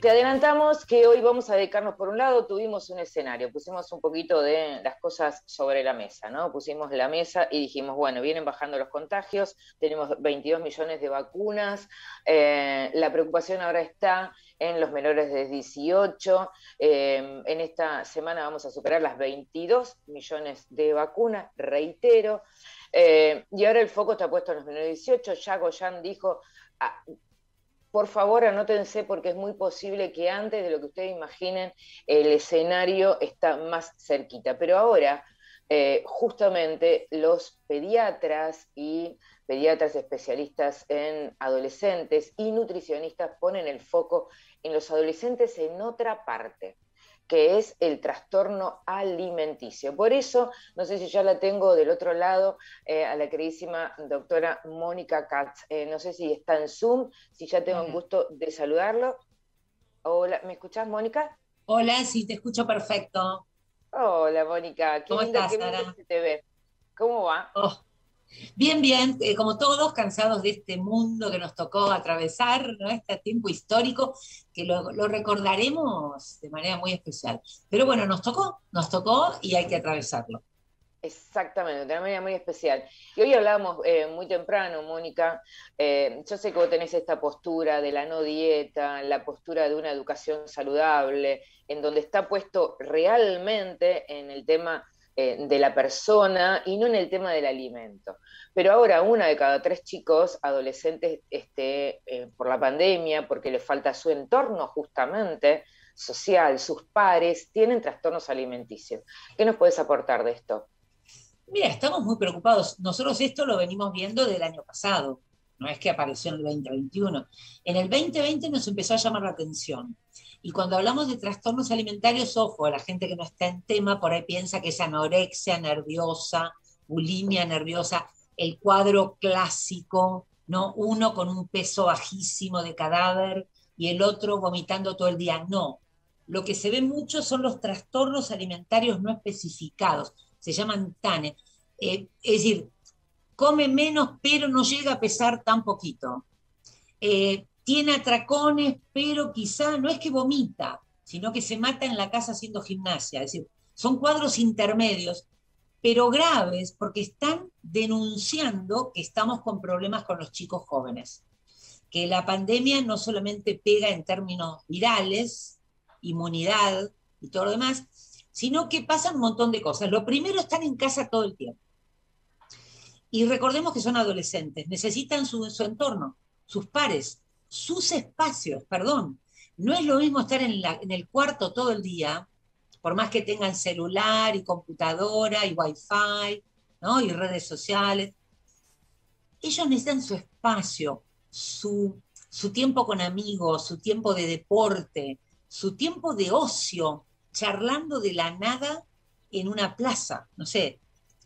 te adelantamos que hoy vamos a dedicarnos, por un lado, tuvimos un escenario, pusimos un poquito de las cosas sobre la mesa, ¿no? Pusimos la mesa y dijimos, bueno, vienen bajando los contagios, tenemos 22 millones de vacunas, eh, la preocupación ahora está en los menores de 18, eh, en esta semana vamos a superar las 22 millones de vacunas, reitero, eh, y ahora el foco está puesto en los menores de 18, ya Goyan dijo... Ah, por favor anótense porque es muy posible que antes de lo que ustedes imaginen el escenario está más cerquita. Pero ahora, eh, justamente los pediatras y pediatras especialistas en adolescentes y nutricionistas ponen el foco en los adolescentes en otra parte que es el trastorno alimenticio. Por eso, no sé si ya la tengo del otro lado, eh, a la queridísima doctora Mónica Katz. Eh, no sé si está en Zoom, si ya tengo el gusto de saludarlo. Hola, ¿me escuchás, Mónica? Hola, sí, te escucho perfecto. Hola, Mónica. ¿Cómo estás, qué te ve. ¿Cómo va? Oh, Bien, bien, eh, como todos, cansados de este mundo que nos tocó atravesar, ¿no? este tiempo histórico, que lo, recordaremos de manera muy especial. Pero bueno, nos tocó, nos tocó y hay que atravesarlo. Exactamente, de una manera muy especial. Y hoy hablábamos eh, muy temprano, Mónica, eh, yo sé que vos tenés esta postura de la no dieta, la postura de una educación saludable, en donde está puesto realmente en el tema eh, de la persona y no en el tema del alimento. Pero ahora una de cada tres chicos adolescentes, este, eh, por la pandemia, porque les falta su entorno justamente social, sus pares, tienen trastornos alimenticios. ¿Qué nos puedes aportar de esto? Mira, estamos muy preocupados. Nosotros esto lo venimos viendo del año pasado, no es que apareció en el 2021. En el 2020 nos empezó a llamar la atención y cuando hablamos de trastornos alimentarios, ojo, la gente que no está en tema por ahí piensa que es anorexia nerviosa, bulimia nerviosa, el cuadro clásico, ¿no? Uno con un peso bajísimo de cadáver y el otro vomitando todo el día. No. Lo que se ve mucho son los trastornos alimentarios no especificados, se llaman TANE. Eh, es decir, come menos pero no llega a pesar tan poquito. Eh, tiene atracones, pero quizá no es que vomita, sino que se mata en la casa haciendo gimnasia. Es decir, son cuadros intermedios, pero graves porque están denunciando que estamos con problemas con los chicos jóvenes. Que la pandemia no solamente pega en términos virales, inmunidad y todo lo demás, sino que pasan un montón de cosas. Lo primero, están en casa todo el tiempo. Y recordemos que son adolescentes, necesitan su, su entorno, sus pares, sus espacios, perdón. No es lo mismo estar en, el cuarto todo el día, por más que tengan celular y computadora y wifi, ¿no? Y redes sociales. Ellos necesitan su espacio, su, su tiempo con amigos, su tiempo de deporte, su tiempo de ocio, charlando de la nada en una plaza, no sé,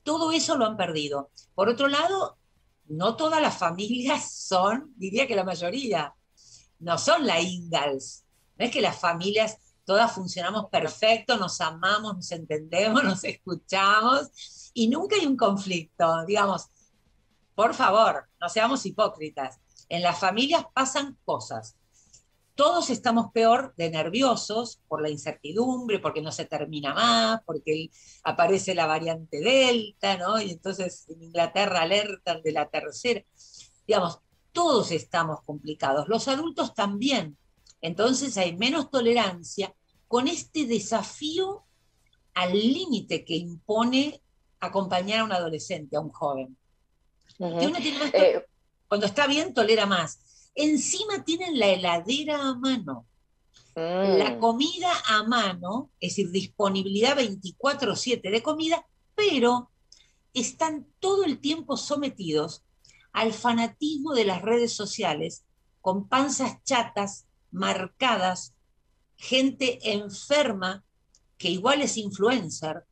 todo eso lo han perdido. Por otro lado, no todas las familias son, diría que la mayoría, no son la Ingalls. No es que las familias todas funcionamos perfecto, nos amamos, nos entendemos, nos escuchamos y nunca hay un conflicto. Digamos, por favor, no seamos hipócritas. En las familias pasan cosas. Todos estamos peor de nerviosos por la incertidumbre, porque no se termina más, porque aparece la variante Delta, ¿no? Y entonces en Inglaterra alertan de la tercera. Digamos, todos estamos complicados, los adultos también. Entonces hay menos tolerancia con este desafío al límite que impone acompañar a un adolescente, a un joven. Eh, cuando está bien, tolera más. Encima tienen la heladera a mano, la mm. comida a mano, es decir, disponibilidad 24/7 de comida, pero están todo el tiempo sometidos al fanatismo de las redes sociales, con panzas chatas, marcadas, gente enferma, que igual es influencer,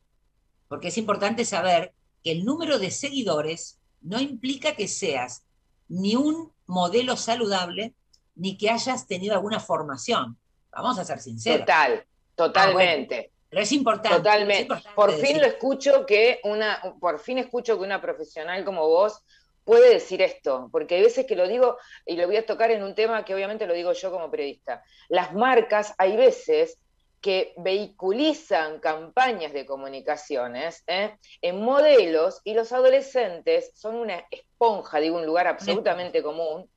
porque es importante saber que el número de seguidores no implica que seas ni un modelo saludable, ni que hayas tenido alguna formación. Vamos a ser sinceros. Total, totalmente. Ah, pero es importante. Totalmente. por fin lo escucho que una, por fin escucho que una profesional como vos puede decir esto, porque hay veces que lo digo y lo voy a tocar en un tema que obviamente lo digo yo como periodista. Las marcas hay veces que vehiculizan campañas de comunicaciones ¿eh? en modelos y los adolescentes son una esponja, digo, un lugar absolutamente común,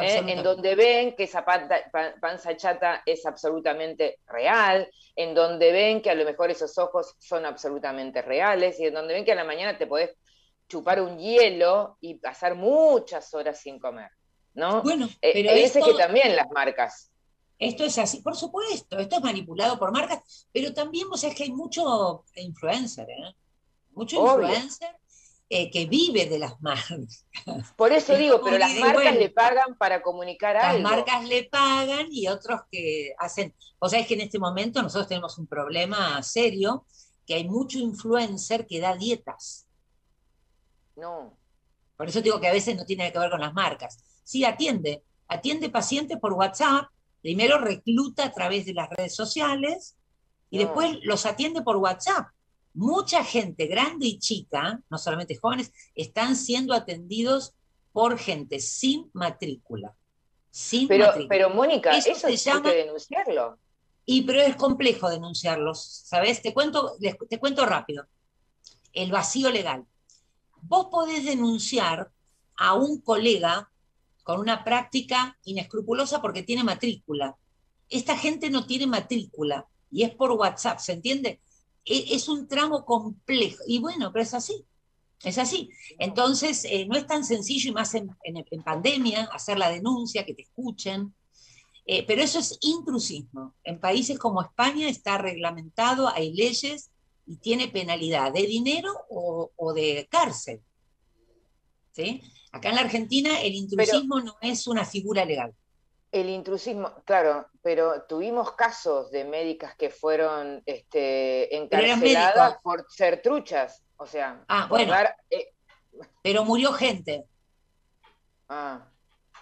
¿eh? en donde ven que esa panza chata es absolutamente real, en donde ven que a lo mejor esos ojos son absolutamente reales y en donde ven que a la mañana te podés chupar un hielo y pasar muchas horas sin comer. ¿no? Bueno, eh, pero ese que también las marcas. Esto es así, por supuesto, esto es manipulado por marcas, pero también vos sabés que hay mucho influencer, ¿eh? Mucho influencer eh, que vive de las marcas. Por eso digo, pero las marcas le pagan para comunicar algo. Las marcas le pagan y otros que hacen. O sea, es que en este momento nosotros tenemos un problema serio, que hay mucho influencer que da dietas. No. Por eso digo que a veces no tiene que ver con las marcas. Sí, atiende. Atiende pacientes por WhatsApp. Primero recluta a través de las redes sociales y después los atiende por WhatsApp. Mucha gente, grande y chica, no solamente jóvenes, están siendo atendidos por gente sin matrícula. Sin pero, matrícula. pero Mónica, eso, se llama... que denunciarlo. Y pero es complejo denunciarlos, ¿sabes? Te cuento, te cuento rápido. El vacío legal vos podés denunciar a un colega con una práctica inescrupulosa porque tiene matrícula. Esta gente no tiene matrícula y es por WhatsApp, ¿se entiende? E, es un tramo complejo. Y bueno, pero es así. Es así. Entonces, eh, no es tan sencillo y más en, pandemia hacer la denuncia, que te escuchen. Eh, pero eso es intrusismo. En países como España está reglamentado, hay leyes y tiene penalidad de dinero o, de cárcel. ¿Sí? Acá en la Argentina el intrusismo no es una figura legal. El intrusismo, claro, pero tuvimos casos de médicas que fueron este, encarceladas por ser truchas, o sea, ah, bueno, eh, pero murió gente. Ah.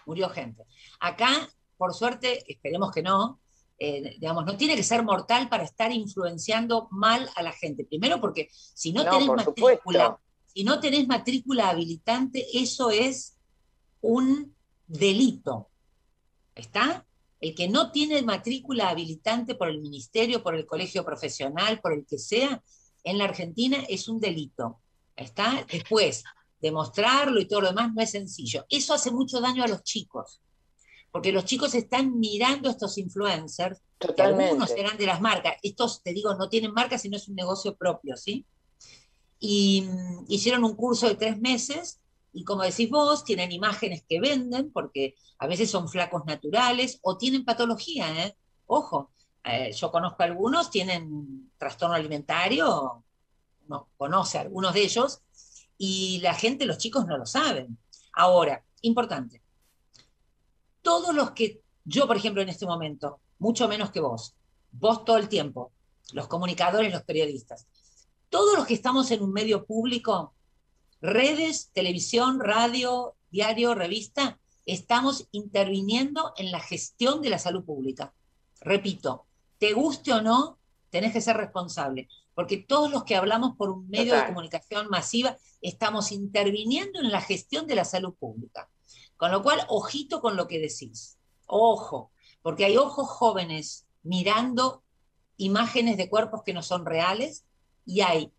Murió gente. Acá, por suerte, esperemos que no, eh, digamos, no tiene que ser mortal para estar influenciando mal a la gente. Primero porque si no, tenés matrícula, si no tenés matrícula habilitante, eso es un delito. ¿Está? El que no tiene matrícula habilitante por el ministerio, por el colegio profesional, por el que sea, en la Argentina es un delito. ¿Está? Después, demostrarlo y todo lo demás no es sencillo. Eso hace mucho daño a los chicos porque los chicos están mirando a estos influencers, que algunos serán de las marcas, estos, te digo, no tienen marca, sino es un negocio propio, ¿sí? Y mm, hicieron un curso de tres meses y como decís vos, tienen imágenes que venden, porque a veces son flacos naturales o tienen patología, ¿eh? Ojo, eh, yo conozco a algunos, tienen trastorno alimentario, no conoce a algunos de ellos, y la gente, los chicos no lo saben. Ahora, importante, todos los que, yo por ejemplo en este momento, mucho menos que vos, vos todo el tiempo, los comunicadores, los periodistas, todos los que estamos en un medio público, redes, televisión, radio, diario, revista, estamos interviniendo en la gestión de la salud pública. Repito, te guste o no, tenés que ser responsable, porque todos los que hablamos por un medio de comunicación masiva estamos interviniendo en la gestión de la salud pública. Con lo cual, ojito con lo que decís. Ojo, porque hay ojos jóvenes mirando imágenes de cuerpos que no son reales y hay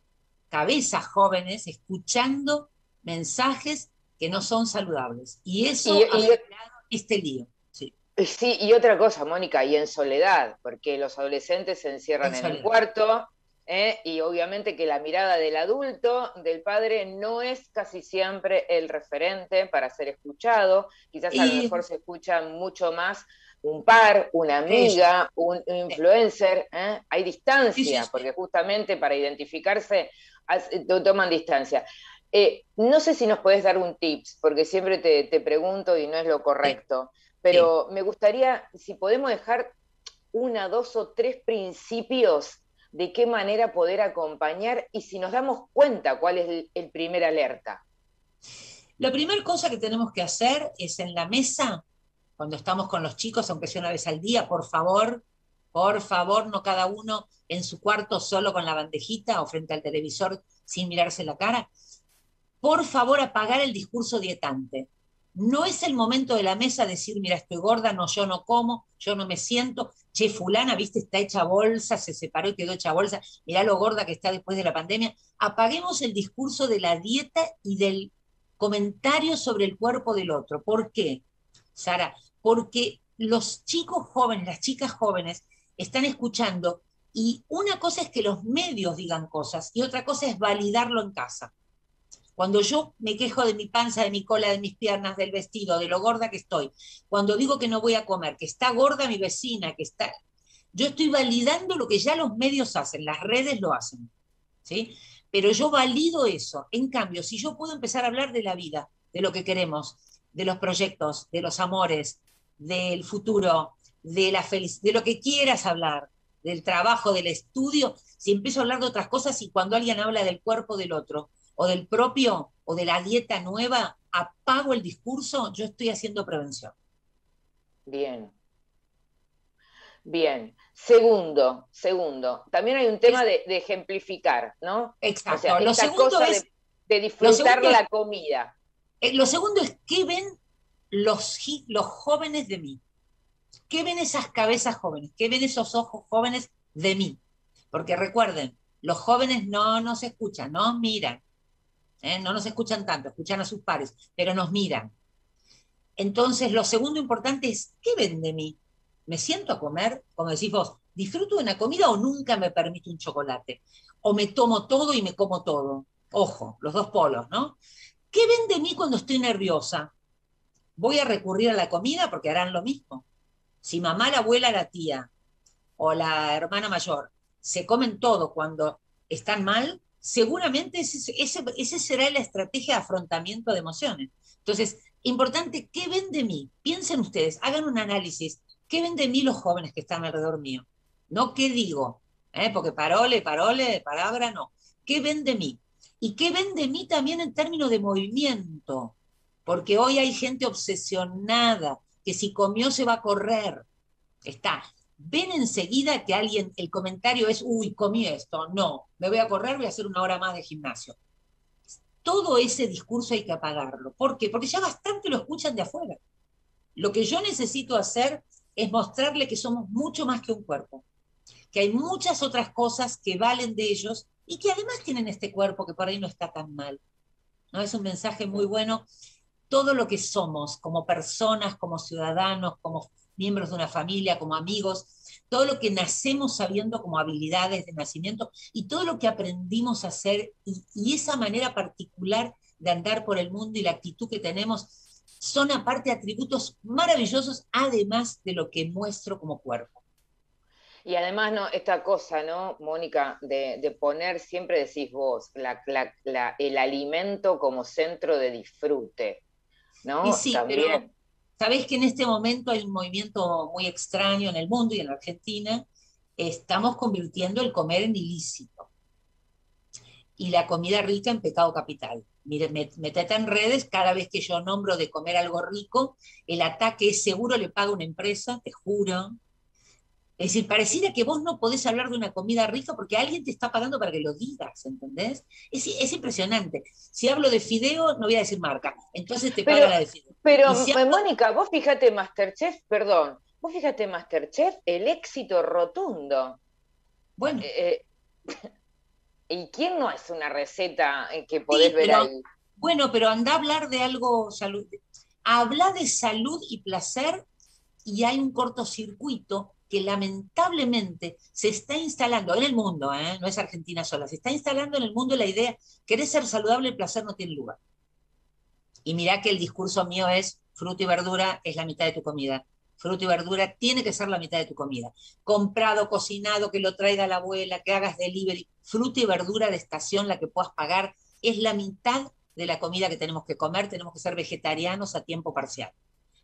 cabezas jóvenes escuchando mensajes que no son saludables. Y eso ha generado este lío. Sí. sí, y otra cosa, Mónica, y en soledad, porque los adolescentes se encierran en, en el cuarto, ¿eh? y obviamente que la mirada del adulto, del padre, no es casi siempre el referente para ser escuchado, quizás a lo mejor se escucha mucho más un par, una amiga, un influencer, ¿eh? hay distancia, porque justamente para identificarse toman distancia. Eh, no sé si nos puedes dar un tips, porque siempre te, te pregunto y no es lo correcto, pero me gustaría, si podemos dejar una, dos o tres principios de qué manera poder acompañar y si nos damos cuenta cuál es el, primer alerta. La primera cosa que tenemos que hacer es en la mesa, cuando estamos con los chicos, aunque sea una vez al día, por favor, por favor, no cada uno en su cuarto solo con la bandejita o frente al televisor sin mirarse la cara. por favor, apagar el discurso dietante. No es el momento de la mesa decir, mira, estoy gorda, no, yo no como, yo no me siento. Che, fulana, viste, está hecha bolsa, se separó y quedó hecha bolsa. Mirá lo gorda que está después de la pandemia. Apaguemos el discurso de la dieta y del comentario sobre el cuerpo del otro. ¿Por qué, Sara? Porque los chicos jóvenes, las chicas jóvenes, están escuchando y una cosa es que los medios digan cosas y otra cosa es validarlo en casa. Cuando yo me quejo de mi panza, de mi cola, de mis piernas, del vestido, de lo gorda que estoy, cuando digo que no voy a comer, que está gorda mi vecina, que está... Yo estoy validando lo que ya los medios hacen, las redes lo hacen. ¿sí? Pero yo valido eso. En cambio, si yo puedo empezar a hablar de la vida, de lo que queremos, de los proyectos, de los amores, del futuro, de la de lo que quieras hablar, del trabajo, del estudio, si empiezo a hablar de otras cosas y cuando alguien habla del cuerpo del otro, o del propio o de la dieta nueva, apago el discurso, yo estoy haciendo prevención. Bien. Bien. Segundo, segundo, también hay un tema de, ejemplificar, ¿no? Exacto. lo segundo es de, disfrutar la comida. Eh, lo segundo es qué ven los, los jóvenes de mí. ¿Qué ven esas cabezas jóvenes? ¿Qué ven esos ojos jóvenes de mí? Porque recuerden, los jóvenes no nos escuchan, nos miran. ¿eh? no nos escuchan tanto, escuchan a sus pares, pero nos miran. Entonces, lo segundo importante es, ¿qué ven de mí? ¿Me siento a comer? Como decís vos, ¿disfruto de una comida o nunca me permito un chocolate? ¿O me tomo todo y me como todo? Ojo, los dos polos, ¿no? ¿Qué ven de mí cuando estoy nerviosa? ¿Voy a recurrir a la comida porque harán lo mismo? Si mamá, la abuela, la tía o la hermana mayor se comen todo cuando están mal, seguramente ese, será la estrategia de afrontamiento de emociones. Entonces, importante, ¿qué ven de mí? Piensen ustedes, hagan un análisis. ¿Qué ven de mí los jóvenes que están alrededor mío? No qué digo, ¿eh? porque parole, parole, palabra, no. ¿Qué ven de mí? Y qué ven de mí también en términos de movimiento, porque hoy hay gente obsesionada que si comió se va a correr. Está ven enseguida que alguien, el comentario es, uy, comí esto, no, me voy a correr, voy a hacer una hora más de gimnasio. Todo ese discurso hay que apagarlo. ¿Por qué? Porque ya bastante lo escuchan de afuera. Lo que yo necesito hacer es mostrarle que somos mucho más que un cuerpo, que hay muchas otras cosas que valen de ellos y que además tienen este cuerpo que por ahí no está tan mal. ¿no? Es un mensaje muy bueno. Todo lo que somos como personas, como ciudadanos, como miembros de una familia, como amigos, todo lo que nacemos sabiendo como habilidades de nacimiento y todo lo que aprendimos a hacer y, esa manera particular de andar por el mundo y la actitud que tenemos son aparte atributos maravillosos, además de lo que muestro como cuerpo. Y además, ¿no? esta cosa, ¿no, Mónica? De, poner, siempre decís vos, el alimento como centro de disfrute, ¿no? Y sí, También. Sabés que en este momento hay un movimiento muy extraño en el mundo y en la Argentina. Estamos convirtiendo el comer en ilícito y la comida rica en pecado capital. Mire, metete en redes, cada vez que yo nombro de comer algo rico, el ataque es seguro le paga una empresa, te juro, es decir, pareciera que vos no podés hablar de una comida rica porque alguien te está pagando para que lo digas, ¿entendés? Es, impresionante. Si hablo de fideo, no voy a decir marca, entonces te paga la de fideo. Pero, Mónica, vos fíjate Masterchef, perdón, vos fíjate Masterchef, el éxito rotundo. Bueno. Eh, eh, ¿Y quién no es una receta eh, que podés ver ahí? Bueno, pero anda a hablar de algo, salud. Habla de salud y placer y hay un cortocircuito que lamentablemente se está instalando en el mundo, ¿eh? no es Argentina sola, se está instalando en el mundo la idea, querés ser saludable, el placer no tiene lugar. Y mirá que el discurso mío es, fruta y verdura es la mitad de tu comida. Fruta y verdura tiene que ser la mitad de tu comida. Comprado, cocinado, que lo traiga la abuela, que hagas delivery. Fruta y verdura de estación, la que puedas pagar, es la mitad de la comida que tenemos que comer. Tenemos que ser vegetarianos a tiempo parcial.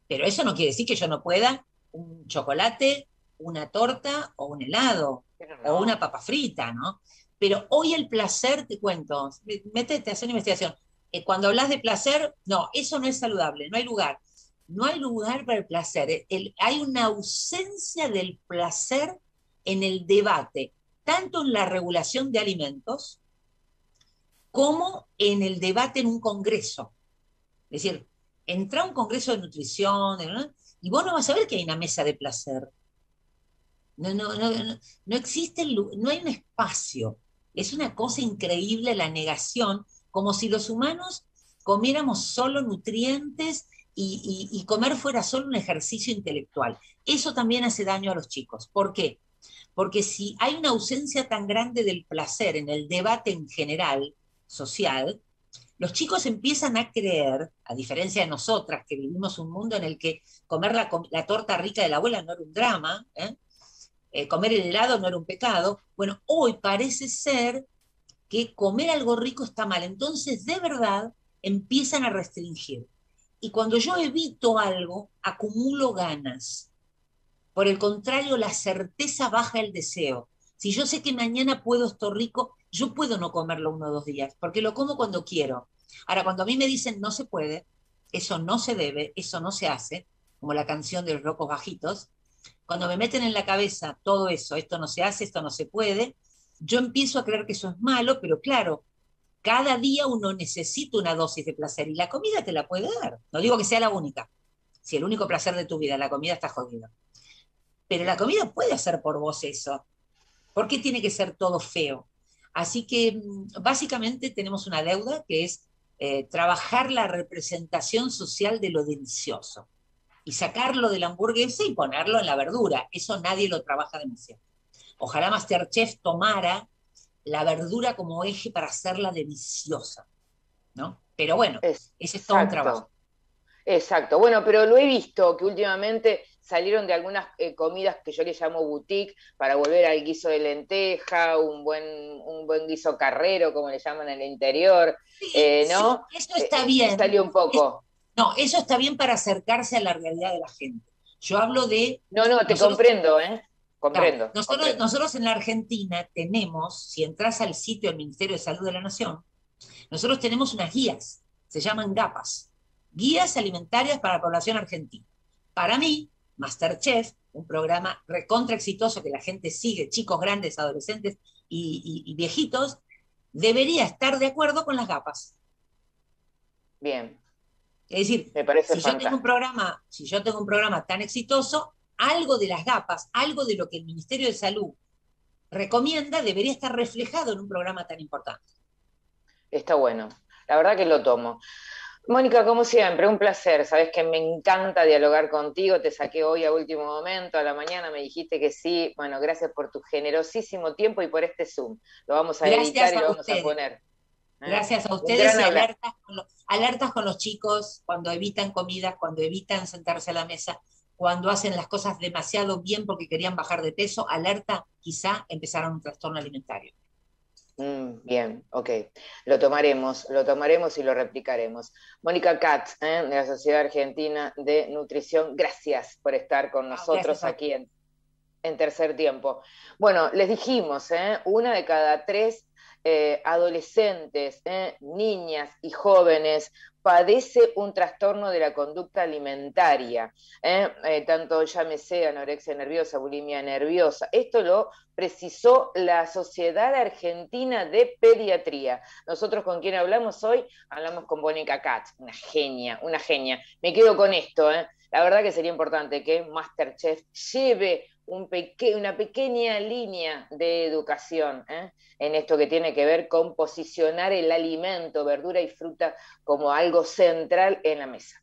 Pero eso no quiere decir que yo no pueda un chocolate una torta o un helado o una papa frita, ¿no? Pero hoy el placer, te cuento, métete a hacer investigación. Eh, cuando hablas de placer, no, eso no es saludable, no hay lugar. No hay lugar para el placer. hay una ausencia del placer en el debate, tanto en la regulación de alimentos como en el debate en un congreso. Es decir, entra a un congreso de nutrición y vos no vas a ver que hay una mesa de placer. No, no, no, no, existe, no hay un espacio. Es una cosa increíble la negación, como si los humanos comiéramos solo nutrientes y, comer fuera solo un ejercicio intelectual. Eso también hace daño a los chicos. ¿Por qué? Porque si hay una ausencia tan grande del placer en el debate en general, social, los chicos empiezan a creer, a diferencia de nosotras, que vivimos un mundo en el que comer la, torta rica de la abuela no era un drama, ¿eh? Eh, comer el helado no era un pecado, bueno, hoy parece ser que comer algo rico está mal. Entonces, de verdad, empiezan a restringir. Y cuando yo evito algo, acumulo ganas. Por el contrario, la certeza baja el deseo. Si yo sé que mañana puedo esto rico, yo puedo no comerlo uno o dos días, porque lo como cuando quiero. Ahora, cuando a mí me dicen no se puede, eso no se debe, eso no se hace, como la canción de los locos bajitos, cuando me meten en la cabeza todo eso, esto no se hace, esto no se puede, yo empiezo a creer que eso es malo, pero claro, cada día uno necesita una dosis de placer y la comida te la puede dar. No digo que sea la única. Si el único placer de tu vida, la comida, está jodido. Pero la comida puede hacer por vos eso. ¿Por qué tiene que ser todo feo? Así que mm, básicamente tenemos una deuda que es eh, trabajar la representación social de lo delicioso y sacarlo de la hamburguesa y ponerlo en la verdura. Eso nadie lo trabaja demasiado. Ojalá Masterchef tomara la verdura como eje para hacerla deliciosa, ¿no? Pero bueno, ese es todo un trabajo. Exacto. Bueno, pero lo he visto que últimamente salieron de algunas eh, comidas que yo le llamo boutique para volver al guiso de lenteja, un buen, un buen guiso carrero, como le llaman en el interior, eh, ¿no? eso está eh, bien. Salió un poco. No, eso está bien para acercarse a la realidad de la gente. Yo hablo de... No, no, te comprendo, ¿eh? Comprendo, nosotros, nosotros en la Argentina tenemos, si entras al sitio del Ministerio de Salud de la Nación, nosotros tenemos unas guías, se llaman GAPAS, Guías Alimentarias para la Población Argentina. Para mí, Masterchef, un programa recontra exitoso que la gente sigue, chicos grandes, adolescentes y, viejitos, debería estar de acuerdo con las GAPAS. Bien. Es decir, si yo tengo un programa, si yo tengo un programa tan exitoso, algo de las GAPAS, algo de lo que el Ministerio de Salud recomienda, debería estar reflejado en un programa tan importante. Está bueno. La verdad que lo tomo. Mónica, como siempre, un placer. Sabes que me encanta dialogar contigo. Te saqué hoy a último momento, a la mañana me dijiste que sí. Bueno, gracias por tu generosísimo tiempo y por este Zoom. Lo vamos a editar y lo vamos a poner. Gracias a ustedes y alertas con, los, alertas con los chicos cuando evitan comida, cuando evitan sentarse a la mesa, cuando hacen las cosas demasiado bien porque querían bajar de peso. Alerta, quizá empezaron un trastorno alimentario. Mm, bien, ok. Lo tomaremos, lo tomaremos y lo replicaremos. Mónica Katz, ¿eh? de la Sociedad Argentina de Nutrición, gracias por estar con nosotros aquí en, tercer tiempo. Bueno, les dijimos, ¿eh? una de cada tres eh, adolescentes, niñas y jóvenes padece un trastorno de la conducta alimentaria, ¿eh? Eh, tanto llámese anorexia nerviosa, bulimia nerviosa. Esto lo precisó la Sociedad Argentina de Pediatría. Nosotros con quien hablamos hoy, hablamos con Bonica Katz, una genia, una genia. Me quedo con esto, ¿eh? la verdad que sería importante que Masterchef lleve una pequeña línea de educación ¿eh? en esto que tiene que ver con posicionar el alimento, verdura y fruta como algo central en la mesa.